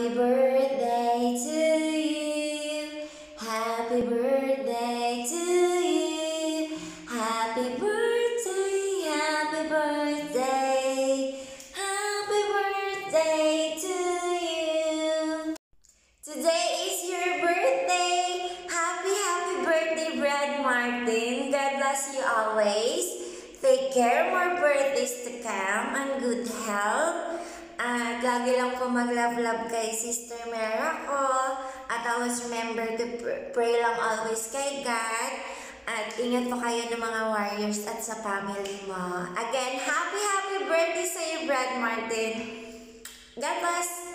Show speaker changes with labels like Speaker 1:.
Speaker 1: Happy birthday to you. Happy birthday to you. Happy birthday, happy birthday. Happy birthday to you. Today is your birthday. Happy, happy birthday, Brad Martin. God bless you always. Take care, more birthdays to come and good health. At lagi lang po mag-love-love kay Sister ko. At always remember to pr- pray lang always kay God. At ingat po kayo ng mga warriors at sa family mo. Again, happy, happy birthday sa iyo, Brad Martin. God bless!